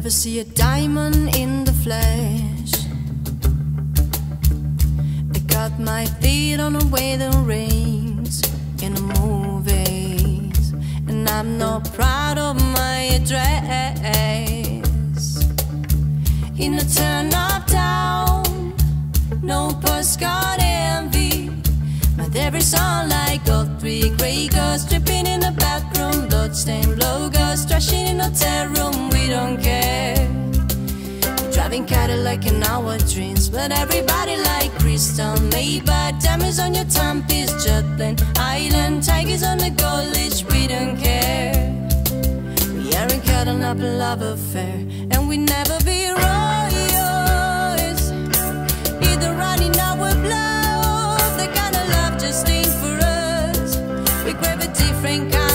never see a diamond in the flesh. I got my feet on the wedding rings in the movies, and I'm not proud of my address. In a turn up down, no postcard envy. But every song like got three grey girls tripping in the bathroom, bloodstained logos, trashing in the hotel Cadillac in our dreams, but everybody like crystal Maybach, diamonds on your timepiece, Jutland Island, tigers on the gold leash. We don't care. We aren't cutting up a love affair, and we never be royals. Either running our blood, the kind of love just ain't for us. We crave a different kind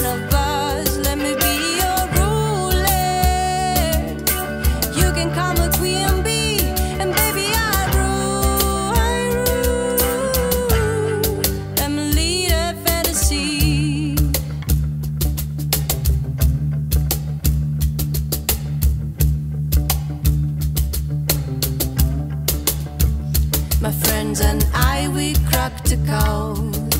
My friends and I, we cracked the code.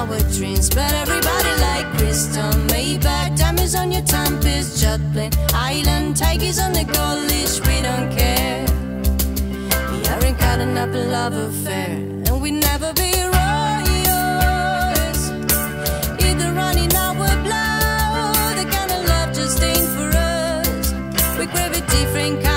Our dreams, but everybody like crystal Maybach, diamonds on your timepiece, Jutland Island, tigers on the gold leash. We don't care. We aren't cutting up a love affair, and we never be royals. Either running our blood, the kind of love just ain't for us. We crave a different kind.